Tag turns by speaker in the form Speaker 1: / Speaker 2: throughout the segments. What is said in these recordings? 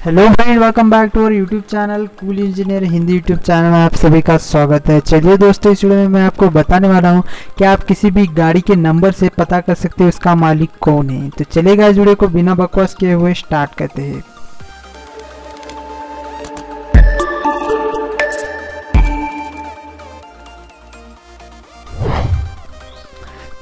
Speaker 1: Hello friend welcome back to our YouTube channel cool engineer Hindi YouTube channel में आप सभी का स्वागत है। चलिए दोस्तों, इस वीडियो में मैं आपको बताने वाला हूँ कि आप किसी भी गाड़ी के नंबर से पता कर सकते हो उसका मालिक कौन है। तो चलेगा इस वीडियो को बिना बकवास किए हुए स्टार्ट करते हैं।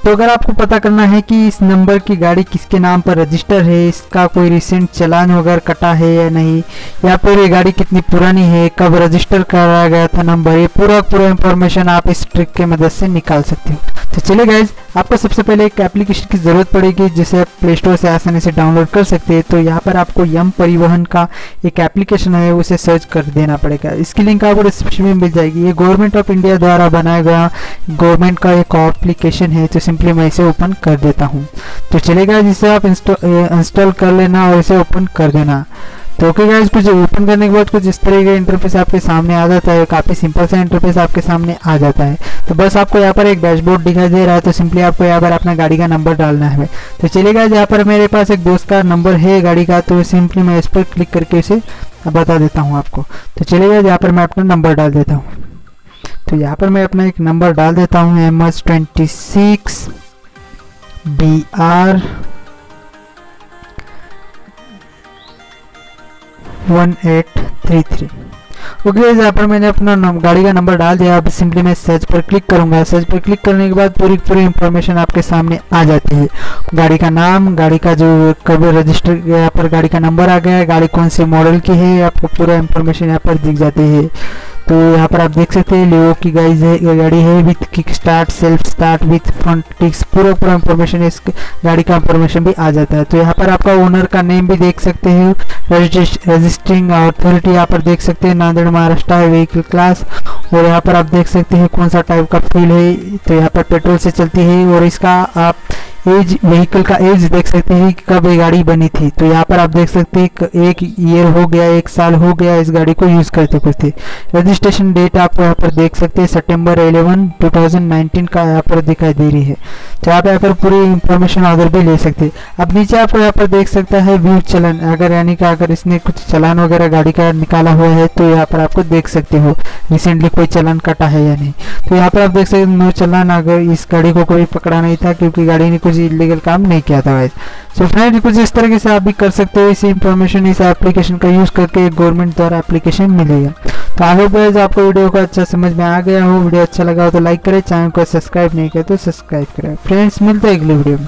Speaker 1: तो अगर आपको पता करना है कि इस नंबर की गाड़ी किसके नाम पर रजिस्टर है, इसका कोई रिसेंट चलान वगैरह कटा है या नहीं, या फिर ये गाड़ी कितनी पुरानी है, कब रजिस्टर कराया गया था नंबर, ये पूरा पूरा इंफॉर्मेशन आप इस ट्रिक के मदद से निकाल सकते हो। तो चलिए गाइज़ आपको सबसे पहले एक एप्लीकेशन की ज़रूरत पड़ेगी, जिसे आप प्ले स्टोर से आसानी से डाउनलोड कर सकते हैं। तो यहाँ पर आपको यम परिवहन का एक एप्लीकेशन है, उसे सर्च कर देना पड़ेगा। इसकी लिंक आपको डिस्क्रिप्शन में मिल जाएगी। ये गवर्नमेंट ऑफ़ इंडिया द्वारा बनाया गया गवर्नमेंट का एक एप्लीकेशन है तो सिंपली मैं इसे ओपन कर देता हूँ। तो चलेगा जिसे आप इंस्टॉल कर लेना और इसे ओपन कर देना। तो ओके गाइज़ कुछ ओपन करने के बाद कुछ इस तरह का इंटरफेस आपके सामने आ जाता है, काफ़ी सिंपल सा इंटरफेस आपके सामने आ जाता है। तो बस आपको यहाँ पर एक डैशबोर्ड दिखाई दे रहा है तो सिंपली आपको यहाँ पर अपना गाड़ी का नंबर डालना है। तो चलिए गाइज़ यहाँ पर मेरे पास एक दोस्त का नंबर है गाड़ी का तो सिंपली मैं इस पर क्लिक करके इसे बता देता हूँ आपको। तो चलिए गाइज़ यहाँ पर मैं अपना नंबर डाल देता हूँ। तो यहाँ पर मैं अपना एक नंबर डाल देता हूँ M S twenty six B R one eight three three okay यहाँ पर मैंने अपना गाड़ी का नंबर डाल दिया। अब सिंपली मैं सर्च पर क्लिक करूँगा। सर्च पर क्लिक करने के बाद पूरी पूरी इंफॉर्मेशन आपके सामने आ जाती है। गाड़ी का नाम, गाड़ी का जो कब रजिस्टर यहाँ पर गाड़ी का नंबर आ गया है, गाड़ी कौन से मॉडल की है, आपको पूरा इंफॉर्मेशन यहाँ पर दिख जाती है। तो यहाँ पर आप देख सकते हैं लियो की गाइज़ है गाड़ी है with kick start self start with front ticks पूरा पूरा इंफॉर्मेशन इस गाड़ी का इंफॉर्मेशन भी आ जाता है। तो यहाँ पर आपका ओनर का नेम भी देख सकते हैं रजिस्टरिंग अथॉरिटी यहाँ पर देख सकते हैं, नांदेड़ महाराष्ट्र व्हीकल क्लास और यहाँ पर आप देख सकते हैं कौन सा टाइप का फील है। तो यहाँ पर पेट्रोल से चलती है, और इसका आप एज व्हीकल का एज देख सकते हैं कि कब ये गाड़ी बनी थी। तो यहाँ पर आप देख सकते हैं एक ईयर हो गया, एक साल हो गया इस गाड़ी को यूज़ करते करते रजिस्ट्रेशन डेट आप यहाँ पर देख सकते हैं सितंबर 11 2019 का यहाँ पर दिखाई दे रही है। तो आप यहाँ पर पूरी इंफॉर्मेशन अगर भी ले सकते हैं। अब नीचे आपको यहाँ पर देख सकता है व्यू चलन। अगर यानी कि अगर इसने कुछ चलान वगैरह गाड़ी का निकाला हुआ है तो यहाँ पर आपको देख सकते हो रिसेंटली कोई चलान कटा है या नहीं। तो यहाँ पर आप देख सकते नो चलान, अगर इस गाड़ी को कोई पकड़ा नहीं था, क्योंकि गाड़ी ने कुछ इलीगल काम नहीं किया था गाइज़ सो फ्रेंड कुछ इस तरीके से आप भी कर सकते हो, इसी इन्फॉर्मेशन इस एप्लीकेशन का यूज़ करके गवर्नमेंट द्वारा एप्लीकेशन मिलेगा। तो आई होप गाइज़ आपको वीडियो को अच्छा समझ में आ गया हो। वीडियो अच्छा लगा हो तो लाइक करें चैनल को सब्सक्राइब नहीं करें तो सब्सक्राइब करें। फ्रेंड्स मिलते हैं अगले वीडियो में।